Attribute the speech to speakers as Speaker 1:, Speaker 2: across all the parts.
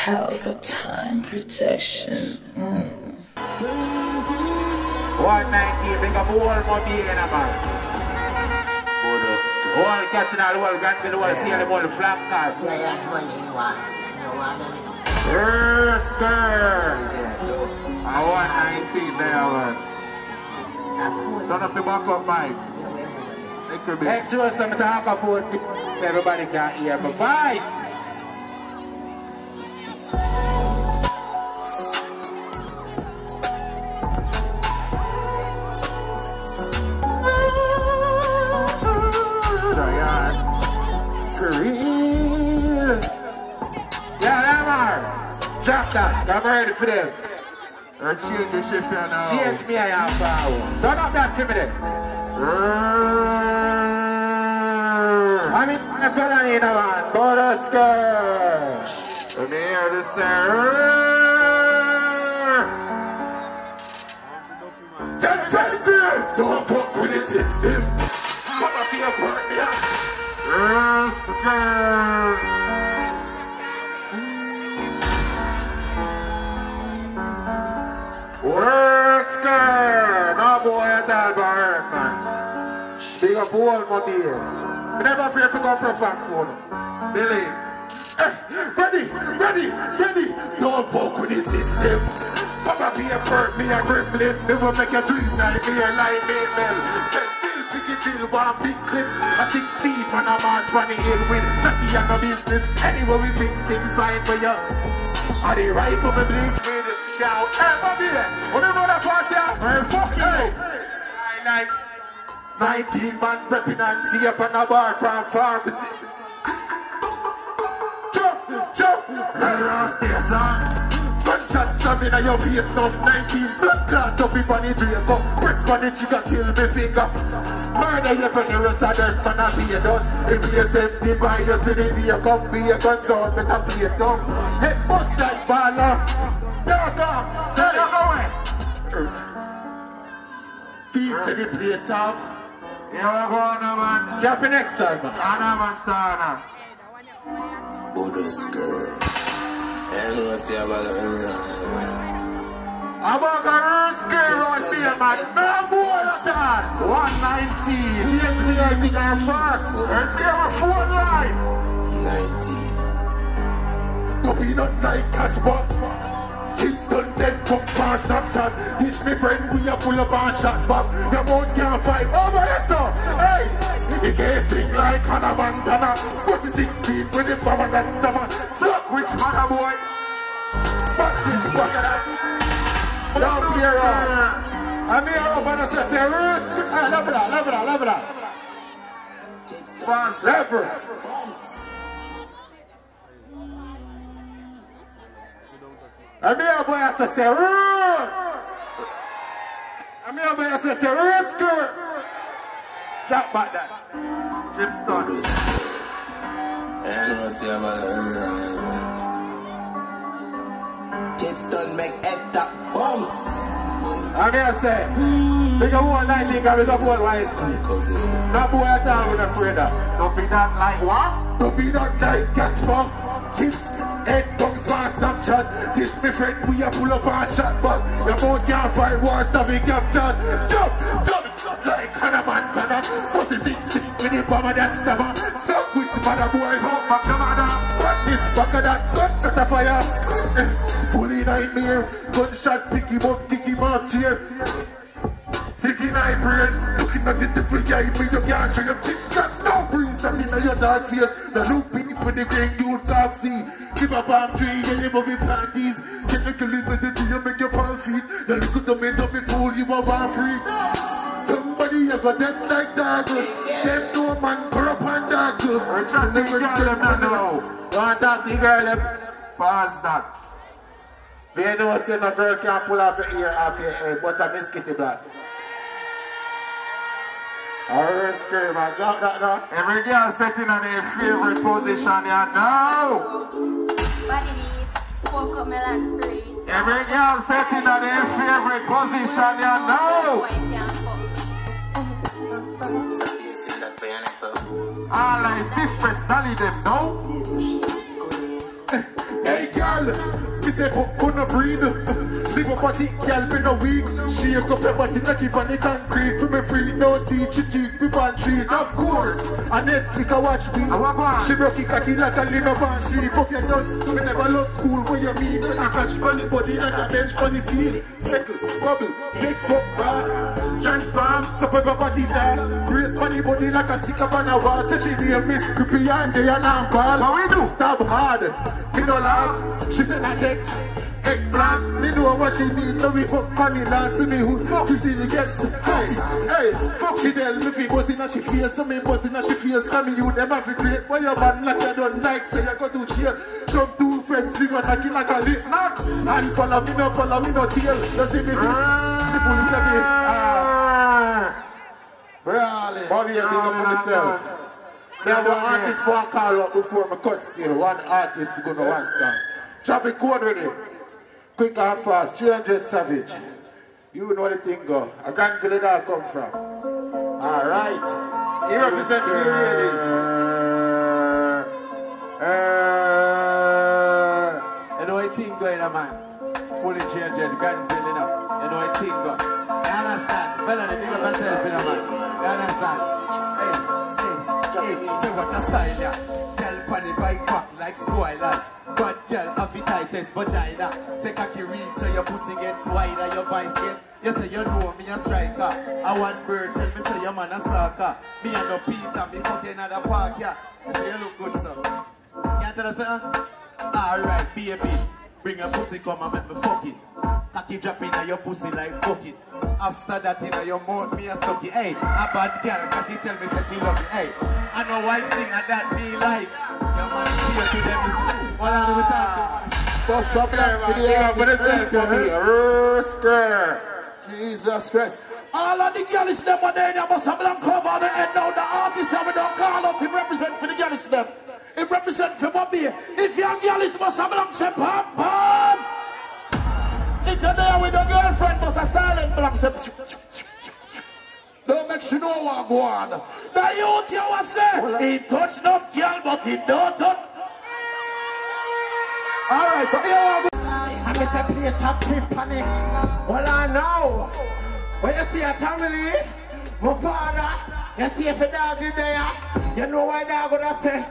Speaker 1: Pelpa Time protection. Mm.
Speaker 2: 119, big up all money in man. All catching all the world, grand the world, see them all the flankers. Erskine! A 119 there, man. Turn up the back up, Mike. Make sure some talk about it everybody can hear my voice. I'm ready for them.
Speaker 3: Uh, or change the shift here now.
Speaker 2: Change me, I am power. Turn up that for me then. Uh. I mean, I'm telling you, man. Border skirt.
Speaker 3: Let me hear this.
Speaker 2: Big up all my dear. I never fear to go perform for them. Believe.
Speaker 4: Eh, ready, ready, ready. Don't fuck with the system. Papa be a bird, me a gremlin. Me will make a dream like me a line me bell. Send Bill get chill one big clip. A 16 man a march on the hill with nothing and no business. Anyway we fix things fine for you. Are they right for me bleach with it? Cow, hey, Bobby, remember that there? Hey, fuck you. I like 19 man repping and see up on a bar from pharmacy. Jump, jump, right around station. Gunshots slamming at your face, enough 19 blood clot up in on the. Press on the trigger, kill me finger. Murder you for the rest of man, I be a dust. If you empty by you, see the day come, be a gun sound, make a play it down. Head bust like baller. Dark off, say going. Peace to the place off.
Speaker 3: Yeah, we're going on, man.
Speaker 2: Cap in next time, man.
Speaker 3: Hannah Montana.
Speaker 5: Buddha's girl. And we'll see about the
Speaker 4: I'm a girl scare on me, man. No more of that. 119. Change me, I think I'm fast. And see our phone line.
Speaker 5: 19.
Speaker 4: No be not like Casper. Kingston dead come from Snapchat. This me friend, we a pull up and shot back. Your mouth can't fight over there, so. Hey, you can't sing like Hannah Montana. What's the 16 with the power that stammer? Suck which man a boy? But this fucker.
Speaker 2: Don't fear her. Uh, I'm here up on the. Hey, level that, level that, level that. Level. I'm here boy, I say, root. I'm here boy, I say, root skirt. Drop back that.
Speaker 3: Chipstone.
Speaker 5: And we'll see about the Chipstone make head top bounce.
Speaker 2: I'm here say, big up one night, big up one white. That boy at all with a afraid of.
Speaker 3: Don't be that like what?
Speaker 4: Don't be not like Casper. Chips, head tongues, man, Snapchat. This me friend, we a pull up our shot back. Your mouth can't fight war, stuff in captured. Jump, jump, like Montana. What's the 16 with the bomber that stammer? Suck which mother boy, back the mother. But this back of that gunshot a fire. Fully nightmare, gunshot, pick him up, kick him off chair. Sicky night brain, at it, the free eye, me you can't show your chick, got no breeze, nothing in your dark face. The looping for the green dude taxi. Give a palm tree, yeah, you movie planties. Send the killing with the you make your fall feet. The little tomato me fool, you are one free. Somebody ever dead like dog. Them no man, corrupt and dog.
Speaker 3: Richard, the girl them not know.
Speaker 2: Don't talk to the girl, them.
Speaker 3: Pause that.
Speaker 2: They you know, say no girl can't pull off your ear off your head, what's a miskitty blood? Alright, scream, man. Drop that now.
Speaker 3: Every girl sitting on their favorite position, you now.
Speaker 6: Body need cocomelon free.
Speaker 3: Every girl sitting on their favorite position, you now.
Speaker 6: Boy can't fuck me.
Speaker 5: You see that pineapple?
Speaker 3: All like stiff press, dolly them, no.
Speaker 4: Hey, girl, me say fuck gonna breathe. Leave a body, girl, me no weak. Shake up your body, not keep on the concrete. For me free, no teach you cheek, we want treat. Of course, a Netflix, I watch me. She broke it cocky like a liver pan street. Fuck your dust, me never lost school. What you mean? I catch funny body like a bench funny field. Settle, bubble, big fuck bar. Transform, support my body down. Grace funny body like a stick up on a wall. Say she name Miss Creepy and they are not ball. What we do? Stab hard. Me no laugh. She said I text. Eggplant, me know what she need, no we fuck money land for me who fuck you till you get? Hey, hey, fuck she tell me fi bust inna she face, so me bust inna she face Come me you them have to create, why your man like you don't like? Say you go to jail, jump two friends, fling on knock it like a lip knock. And follow me no, follow me no tail, you see me see She pull me, ah.
Speaker 7: Brawling.
Speaker 4: Bobby, you big up for myself Have one artist for a call up before me cut still One artist for gonna one song it code ready Quick and fast, 300 Savage. You know the thing go. I can't feel the dog come from. Alright. He represent the ladies.
Speaker 7: Uh, you know what thing going on, man? Fully changed, grand feeling up. You know what thing go. You understand? Big up you know, man. You understand? Style, yeah. Tell funny bike back like spoilers. But girl, have the tightest vagina. Say cocky reach your pussy get wider, your voice get. You say you know me a striker. I want bird, tell me say your man a stalker. Me and no Peter, me fucking at the park, yeah. You say you look good, sir. Can't tell us, huh? Alright, baby. Bring your pussy, come and make me fuck it. Cocky drop in your pussy like bucket. After that, in your mouth, me a stuck it. Hey, a bad girl, cause she tell me that she love me. Hey, I know wife thing and that me like. Your man feel to them is what are we talking?
Speaker 4: What's up man? The artist, Rusker.
Speaker 8: Jesus Christ. All of the girls them are there, they must have blank cover the end now. The artist we don't call out him represent for the girls them. He represent for Bobby. If you're girls must have blank say pam. If you're there with your girlfriend have silent blank say don't make sure no one go on. The youth you was say, he touch enough girl but he don't touch. Alright, so here we go. I get to play tip panic. Well, I know. When you see a family, my father, you see if a dog is there, you know why dog gonna say,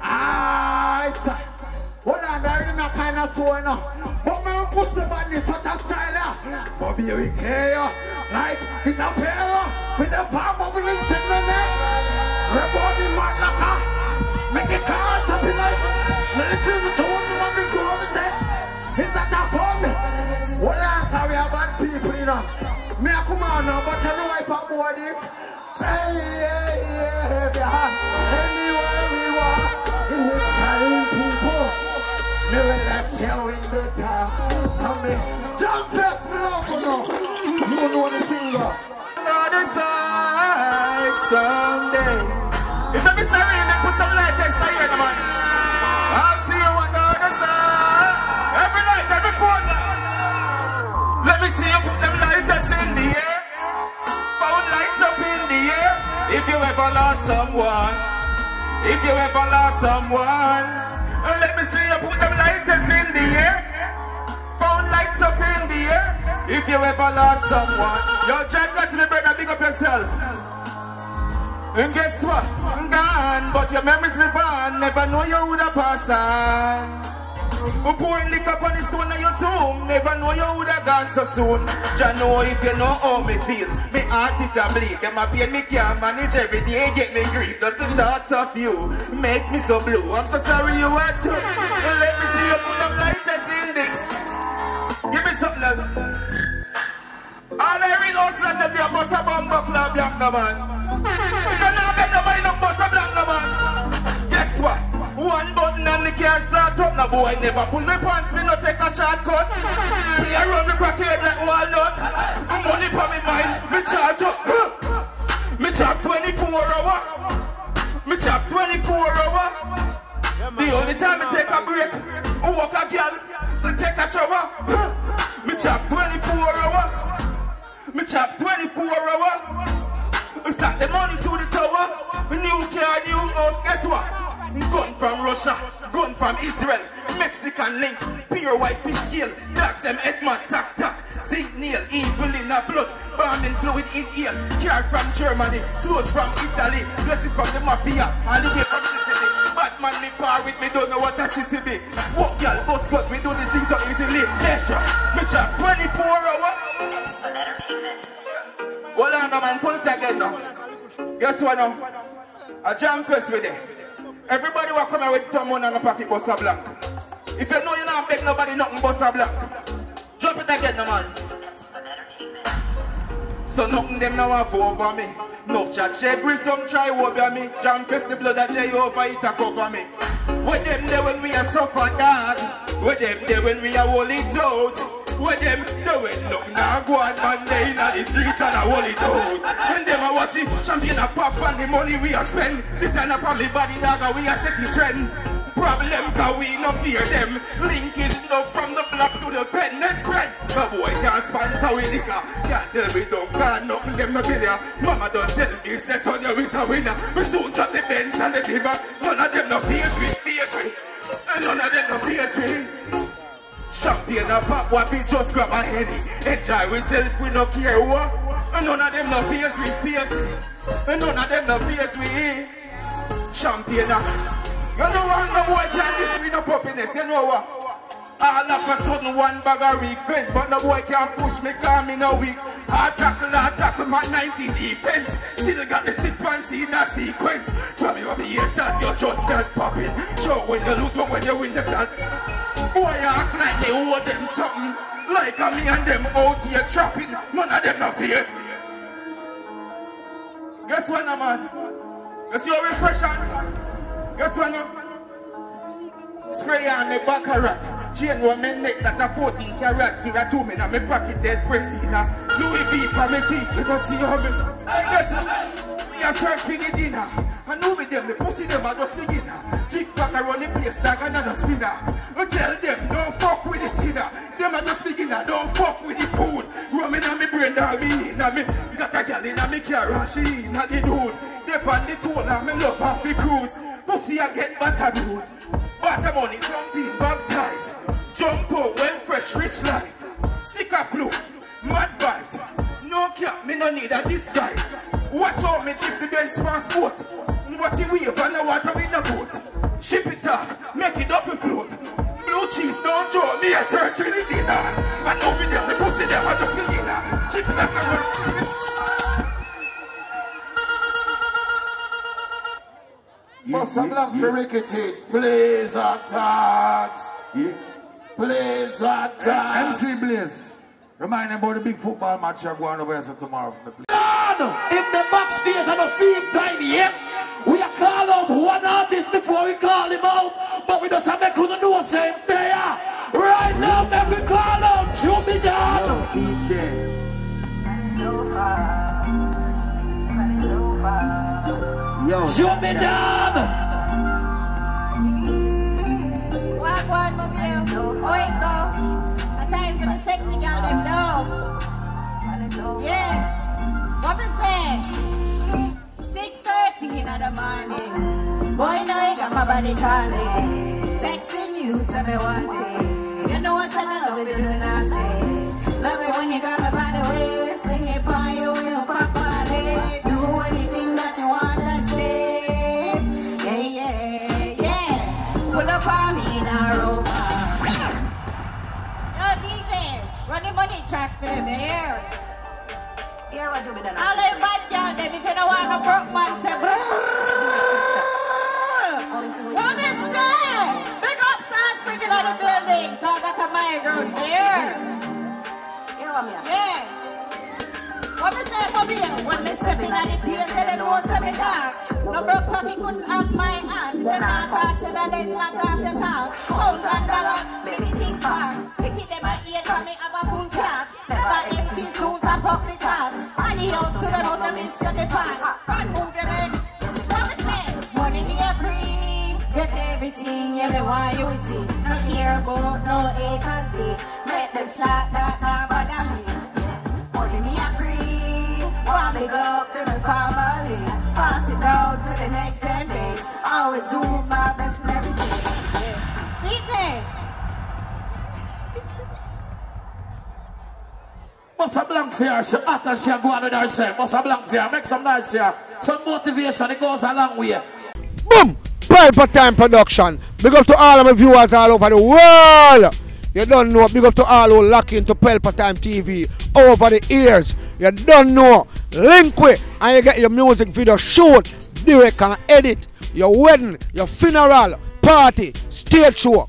Speaker 8: ah, a- well, I'm not my kind of. But me push the such a style. But be we care, like a pair with the farm of the in like a, make it go over there. Is that a? Well, I carry a bad people, you. Me a come on now, but you know if I board this. Hey, hey, hey, yeah. You in the dark. Tell me, jump fast, you know. The thing.
Speaker 7: Another side someday. If I'm sorry, put some light text by here, man. I'll see you on the other side. Every night, every fortnight. Let me see you put them lighters in the air. Found lights up in the air. If you ever lost someone, if you ever lost someone, let me see lighters in the air. Found lights up in the air. If you ever lost someone, yo, John, got to the brother, big up yourself. And guess what? Gone, but your memories live on. Never know you would have passed on. Who pouring liquor on the stone of your tomb Never know you would have gone so soon Jah know if you know how me feel Me heart it a bleed Them a pain me can't manage every day Get me grief Just the thoughts of you Makes me so blue I'm so sorry you had to Let see you put them lighters in the Give me something else All the real hustlers Them be a bust a bomb club black no man you not get nobody no bust a black no man Guess what? One button and the car start up. Now boy i never pull my pants, me no take a shortcut. Me a run me crackhead like walnut. Money for me mind, me charge up. Me chop 24 hour. Me chop 24 hour. The only time I take a break, I walk a girl, I take a shower. Me chop 24 hour. Me chop 24 hour. We stack the money to the tower. New car, new house, guess what? Gun from Russia, gun from Israel. Mexican link, pure white fish scale. Dogs them head man tack tack. Zinc nail, evil in a blood. Bombing fluid in ear. Car from Germany, clothes from Italy. Blessed from the mafia, the way from Sicily. Batman me par with me, don't know what a sissy be. Walk y'all, bus cut, we do these things so easily. Measure, measure, 24 hour. Hold on, man, pull it again now. Guess what now? A Jamfest with it. Everybody will come here with money on the pocket, bust a black. If you know you not beg nobody nothing, bust a black. Drop it again, no man. So nothing them now have over me. No chat share grease some try over me. Jamfest the blood that J over it a cover me. With them there when we are suffer dog. With them there when we are hold it out. With them there when look now go on Monday in the street and I hold it out. When them are watching champion a pop and the money we are spend. This is not probably body dog we are set the trend. Problem cause we no fear them. Link is enough from the block to the pen. Let's spread. The boy can't sponsor with liquor. Can't tell me don't call nothing them no bill ya. Mama don't tell me say son you is a winner. We soon drop the Benz and the Dimmer None of them no fears me, fears me And none of them no fears me Champagne a pop what we just grab a henny Enjoy myself we no care what. And none of them no fears me, fears me And none of them no fears me Champagne a you know what? No boy can't this me no puppiness. You know what? All of a sudden one bag of fence But no boy can't push me cause me no weak I tackle, I tackle my 19 defense Still got the six months in a sequence From me over here that you just start popping Show when you lose but when you win the plot Boy I act like they owe them something Like me and them out here trapping None of them no fears Guess what man? Guess your impression? What now? Spray on the back of rat. Chain one me neck that a 14 carat. Two me na me pocket dead pressy na. Louis V for me teeth. You go see how me. What? Me a search for the dinner. I know with them, the pussy them are just beginner. Jig pack around the place like another spinner. I tell them, don't fuck with the sinner. Them are just beginner, don't fuck with the food. Rumming on me brain, dog, me in. Me got a gal in me car and she in the dude. Dip on the toll and me love the cruise. Pussy I get butter bruise. Butter money, jump in, baptize. Jump out, well fresh, rich life. Sick of flu, mad vibes. No cap, me no need a disguise. Watch out, me shift the Benz passport. Watch it wave and the water in the boat. Ship it off, make it off and float. Blue cheese, don't show me a search for the dinner. I know me them, the pussy them, I just beginner. Chip it like a
Speaker 4: Must have luck for Ricky Tits. Please attacks.
Speaker 3: Yeah.
Speaker 4: Please attacks.
Speaker 3: MC Blaze. Remind them about the big football match you're going over here tomorrow from the place.
Speaker 8: Lord, if the backstage are not feel tiny yet, we are call out one artist before we call him out. But we just have to couldn't do the same thing. Right now, let me call out Jimmy Down.
Speaker 3: DJ. Yo.
Speaker 8: Down.
Speaker 9: Oh. A time for the sexy girl, them down. Yeah. What me say? 6.30 in the morning. Boy, now you got my body calling. Texting you, say me want it. You know what I love you do nasty. Track for them here. Here, what you be done? All them bad girls, them, if you don't want no broke man, say What me say? Big up Sans Cricket on the building. Cause that's a my girl here. Yeah. What me say for me? When me step in at the place, say them know say me dark. No broke pocket couldn't have my heart. If you can't touch it, then lock off your talk. Thousand dollars, baby, things back. Pick it them my ear, me have a full up the chance. And the house to the house, the miss you the pan. And move your head. Me? Money me a free. Get everything, everyone you see. No care about no A cause B. Make them chat that now bother me. Money me a free. Want big up for my family. Pass it down to the next 10 days. Always do my best
Speaker 8: Bust a blank for. She hot and she go on with herself. Bust a blank for. Make some noise here. Some motivation. It goes a long way.
Speaker 10: Boom! Pelpa Time Production. Big up to all of my viewers all over the world. You don't know. Big up to all who lock into Pelpa Time TV over the years. You don't know. Link with and you get your music video shoot, direct and edit. Your wedding, your funeral, party, stage show,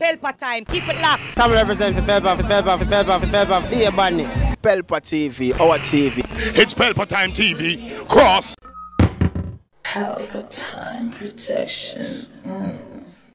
Speaker 11: Pelpa Time. Keep it locked.
Speaker 12: Time represent for Pelpa, for Pelpa, for Pelpa, for Pelpa, for Pelpa, badness.
Speaker 13: Pelpa TV, our TV.
Speaker 3: It's Pelpa Time TV. Cross.
Speaker 1: Pelpa Time Protection. Mm.